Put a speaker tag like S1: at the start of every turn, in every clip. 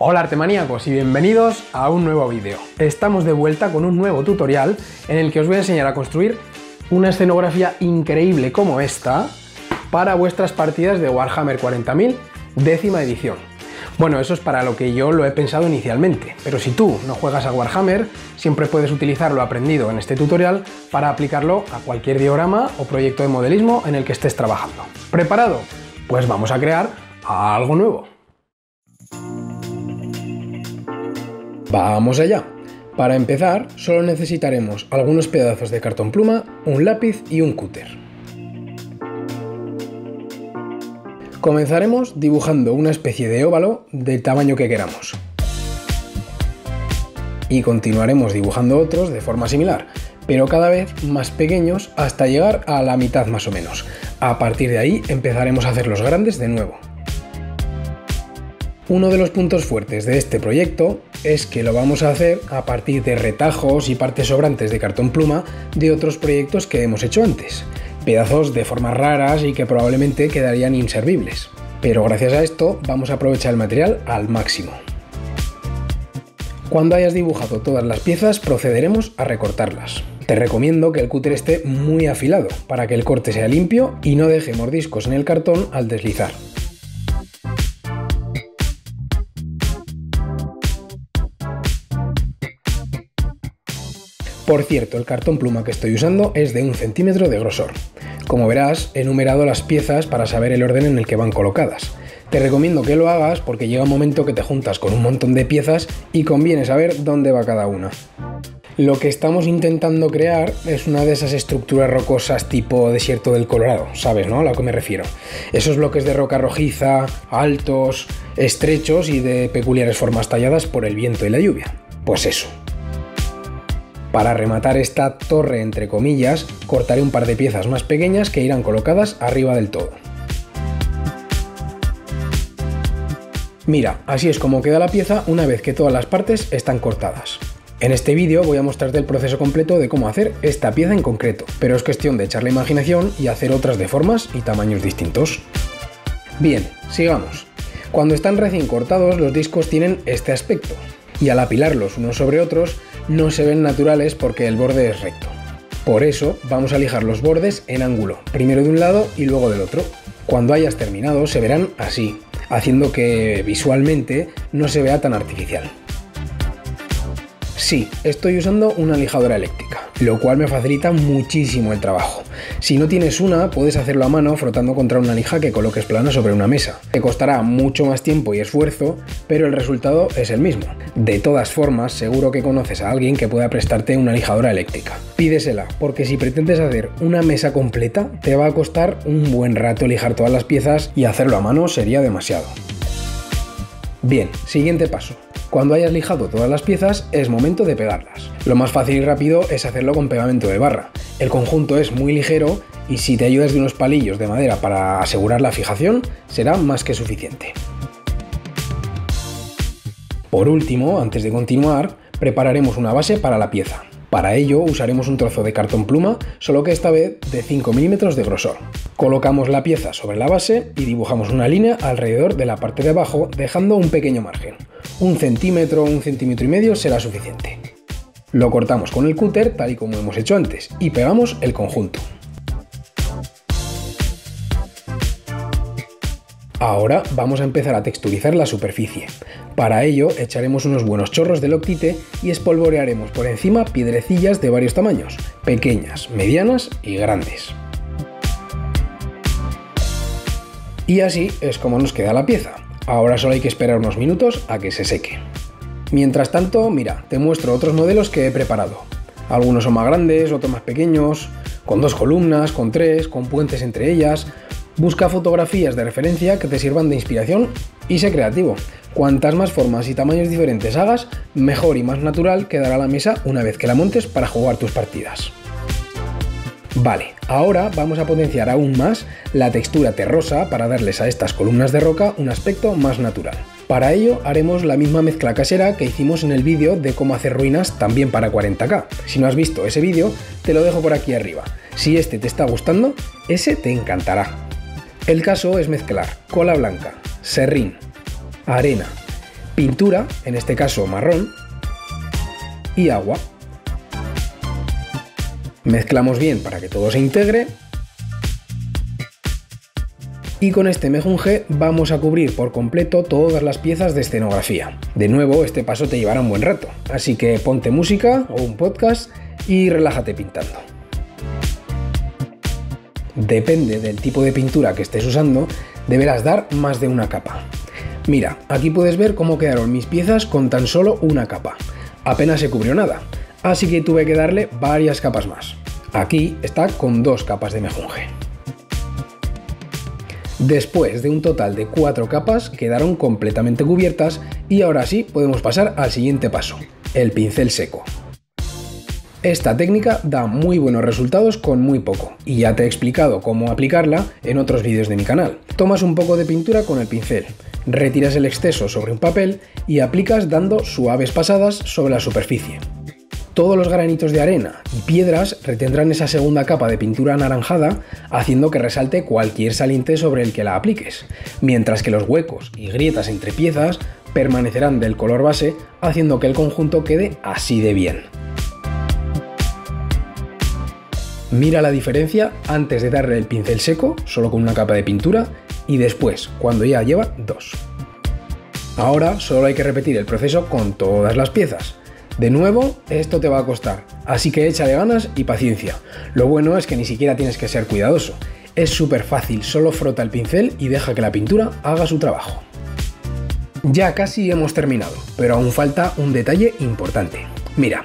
S1: Hola artemaníacos y bienvenidos a un nuevo vídeo. Estamos de vuelta con un nuevo tutorial en el que os voy a enseñar a construir una escenografía increíble como esta para vuestras partidas de Warhammer 40.000 décima edición. Bueno, eso es para lo que yo lo he pensado inicialmente, pero si tú no juegas a Warhammer, siempre puedes utilizar lo aprendido en este tutorial para aplicarlo a cualquier diagrama o proyecto de modelismo en el que estés trabajando. ¿Preparado? Pues vamos a crear algo nuevo. Vamos allá. Para empezar, solo necesitaremos algunos pedazos de cartón pluma, un lápiz y un cúter. Comenzaremos dibujando una especie de óvalo del tamaño que queramos. Y continuaremos dibujando otros de forma similar, pero cada vez más pequeños hasta llegar a la mitad más o menos. A partir de ahí empezaremos a hacer los grandes de nuevo. Uno de los puntos fuertes de este proyecto es que lo vamos a hacer a partir de retajos y partes sobrantes de cartón pluma de otros proyectos que hemos hecho antes pedazos de formas raras y que probablemente quedarían inservibles. Pero gracias a esto vamos a aprovechar el material al máximo. Cuando hayas dibujado todas las piezas procederemos a recortarlas. Te recomiendo que el cúter esté muy afilado para que el corte sea limpio y no deje mordiscos en el cartón al deslizar. Por cierto, el cartón pluma que estoy usando es de un centímetro de grosor. Como verás, he numerado las piezas para saber el orden en el que van colocadas. Te recomiendo que lo hagas porque llega un momento que te juntas con un montón de piezas y conviene saber dónde va cada una. Lo que estamos intentando crear es una de esas estructuras rocosas tipo desierto del Colorado, ¿sabes, no? A lo que me refiero. Esos bloques de roca rojiza, altos, estrechos y de peculiares formas talladas por el viento y la lluvia. Pues eso, para rematar esta torre entre comillas, cortaré un par de piezas más pequeñas que irán colocadas arriba del todo. Mira, así es como queda la pieza una vez que todas las partes están cortadas. En este vídeo voy a mostrarte el proceso completo de cómo hacer esta pieza en concreto, pero es cuestión de echar la imaginación y hacer otras de formas y tamaños distintos. Bien, sigamos. Cuando están recién cortados los discos tienen este aspecto, y al apilarlos unos sobre otros no se ven naturales porque el borde es recto. Por eso vamos a lijar los bordes en ángulo, primero de un lado y luego del otro. Cuando hayas terminado se verán así, haciendo que visualmente no se vea tan artificial. Sí, estoy usando una lijadora eléctrica, lo cual me facilita muchísimo el trabajo. Si no tienes una, puedes hacerlo a mano frotando contra una lija que coloques plana sobre una mesa. Te costará mucho más tiempo y esfuerzo, pero el resultado es el mismo. De todas formas, seguro que conoces a alguien que pueda prestarte una lijadora eléctrica. Pídesela, porque si pretendes hacer una mesa completa, te va a costar un buen rato lijar todas las piezas y hacerlo a mano sería demasiado. Bien, siguiente paso. Cuando hayas lijado todas las piezas es momento de pegarlas. Lo más fácil y rápido es hacerlo con pegamento de barra. El conjunto es muy ligero y si te ayudas de unos palillos de madera para asegurar la fijación será más que suficiente. Por último, antes de continuar, prepararemos una base para la pieza. Para ello usaremos un trozo de cartón pluma, solo que esta vez de 5 milímetros de grosor. Colocamos la pieza sobre la base y dibujamos una línea alrededor de la parte de abajo dejando un pequeño margen un centímetro o un centímetro y medio será suficiente. Lo cortamos con el cúter tal y como hemos hecho antes y pegamos el conjunto. Ahora vamos a empezar a texturizar la superficie. Para ello echaremos unos buenos chorros de loctite y espolvorearemos por encima piedrecillas de varios tamaños, pequeñas, medianas y grandes. Y así es como nos queda la pieza. Ahora solo hay que esperar unos minutos a que se seque. Mientras tanto, mira, te muestro otros modelos que he preparado. Algunos son más grandes, otros más pequeños, con dos columnas, con tres, con puentes entre ellas. Busca fotografías de referencia que te sirvan de inspiración y sé creativo. Cuantas más formas y tamaños diferentes hagas, mejor y más natural quedará la mesa una vez que la montes para jugar tus partidas. Vale, ahora vamos a potenciar aún más la textura terrosa para darles a estas columnas de roca un aspecto más natural. Para ello haremos la misma mezcla casera que hicimos en el vídeo de cómo hacer ruinas también para 40k. Si no has visto ese vídeo, te lo dejo por aquí arriba. Si este te está gustando, ese te encantará. El caso es mezclar cola blanca, serrín, arena, pintura, en este caso marrón, y agua. Mezclamos bien para que todo se integre. Y con este mejunje vamos a cubrir por completo todas las piezas de escenografía. De nuevo, este paso te llevará un buen rato, así que ponte música o un podcast y relájate pintando. Depende del tipo de pintura que estés usando, deberás dar más de una capa. Mira, aquí puedes ver cómo quedaron mis piezas con tan solo una capa. Apenas se cubrió nada, así que tuve que darle varias capas más. Aquí está con dos capas de mejunje. Después de un total de cuatro capas quedaron completamente cubiertas y ahora sí podemos pasar al siguiente paso, el pincel seco. Esta técnica da muy buenos resultados con muy poco, y ya te he explicado cómo aplicarla en otros vídeos de mi canal. Tomas un poco de pintura con el pincel, retiras el exceso sobre un papel y aplicas dando suaves pasadas sobre la superficie. Todos los granitos de arena y piedras retendrán esa segunda capa de pintura anaranjada, haciendo que resalte cualquier saliente sobre el que la apliques, mientras que los huecos y grietas entre piezas permanecerán del color base, haciendo que el conjunto quede así de bien. Mira la diferencia antes de darle el pincel seco, solo con una capa de pintura, y después, cuando ya lleva dos. Ahora solo hay que repetir el proceso con todas las piezas. De nuevo, esto te va a costar, así que échale ganas y paciencia. Lo bueno es que ni siquiera tienes que ser cuidadoso. Es súper fácil, solo frota el pincel y deja que la pintura haga su trabajo. Ya casi hemos terminado, pero aún falta un detalle importante. Mira,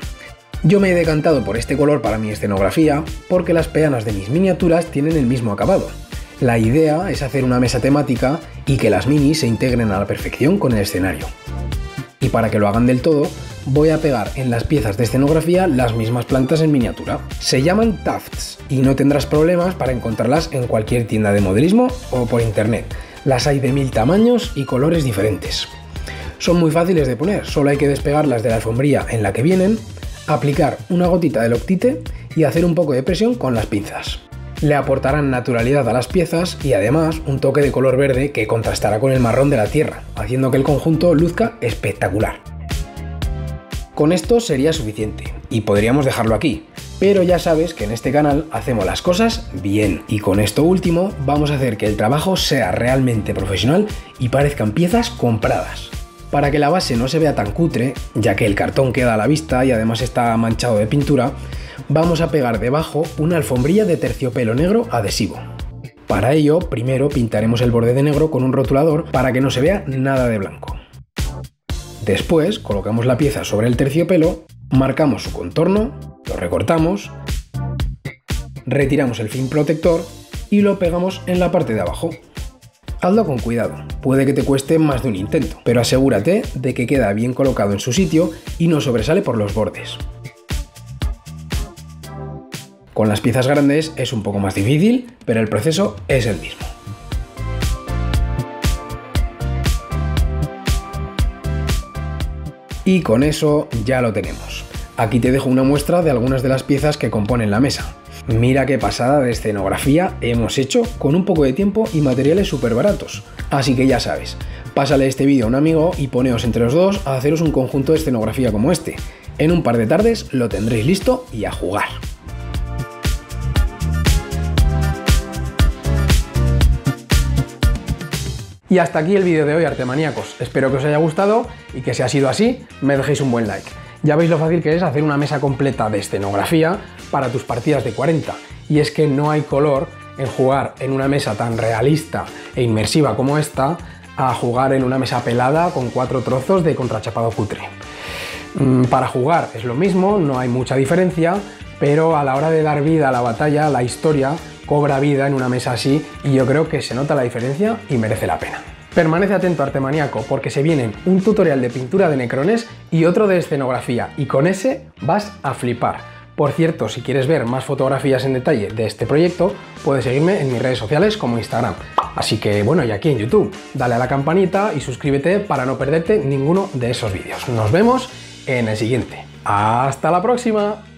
S1: yo me he decantado por este color para mi escenografía porque las peanas de mis miniaturas tienen el mismo acabado. La idea es hacer una mesa temática y que las minis se integren a la perfección con el escenario. Y para que lo hagan del todo, voy a pegar en las piezas de escenografía las mismas plantas en miniatura. Se llaman tufts y no tendrás problemas para encontrarlas en cualquier tienda de modelismo o por internet. Las hay de mil tamaños y colores diferentes. Son muy fáciles de poner, solo hay que despegarlas de la alfombría en la que vienen aplicar una gotita de loctite y hacer un poco de presión con las pinzas. Le aportarán naturalidad a las piezas y además un toque de color verde que contrastará con el marrón de la tierra, haciendo que el conjunto luzca espectacular. Con esto sería suficiente y podríamos dejarlo aquí, pero ya sabes que en este canal hacemos las cosas bien y con esto último vamos a hacer que el trabajo sea realmente profesional y parezcan piezas compradas. Para que la base no se vea tan cutre, ya que el cartón queda a la vista y además está manchado de pintura, vamos a pegar debajo una alfombrilla de terciopelo negro adhesivo. Para ello, primero pintaremos el borde de negro con un rotulador para que no se vea nada de blanco. Después colocamos la pieza sobre el terciopelo, marcamos su contorno, lo recortamos, retiramos el film protector y lo pegamos en la parte de abajo. Hazlo con cuidado, puede que te cueste más de un intento, pero asegúrate de que queda bien colocado en su sitio y no sobresale por los bordes. Con las piezas grandes es un poco más difícil, pero el proceso es el mismo. Y con eso ya lo tenemos. Aquí te dejo una muestra de algunas de las piezas que componen la mesa. Mira qué pasada de escenografía hemos hecho con un poco de tiempo y materiales súper baratos. Así que ya sabes, pásale este vídeo a un amigo y poneos entre los dos a haceros un conjunto de escenografía como este. En un par de tardes lo tendréis listo y a jugar. Y hasta aquí el vídeo de hoy, artemaníacos. Espero que os haya gustado y que si ha sido así, me dejéis un buen like. Ya veis lo fácil que es hacer una mesa completa de escenografía para tus partidas de 40. Y es que no hay color en jugar en una mesa tan realista e inmersiva como esta a jugar en una mesa pelada con cuatro trozos de contrachapado cutre. Mm, para jugar es lo mismo, no hay mucha diferencia, pero a la hora de dar vida a la batalla, la historia cobra vida en una mesa así y yo creo que se nota la diferencia y merece la pena. Permanece atento artemaniaco porque se vienen un tutorial de pintura de necrones y otro de escenografía y con ese vas a flipar. Por cierto, si quieres ver más fotografías en detalle de este proyecto, puedes seguirme en mis redes sociales como Instagram. Así que bueno, y aquí en YouTube, dale a la campanita y suscríbete para no perderte ninguno de esos vídeos. Nos vemos en el siguiente. ¡Hasta la próxima!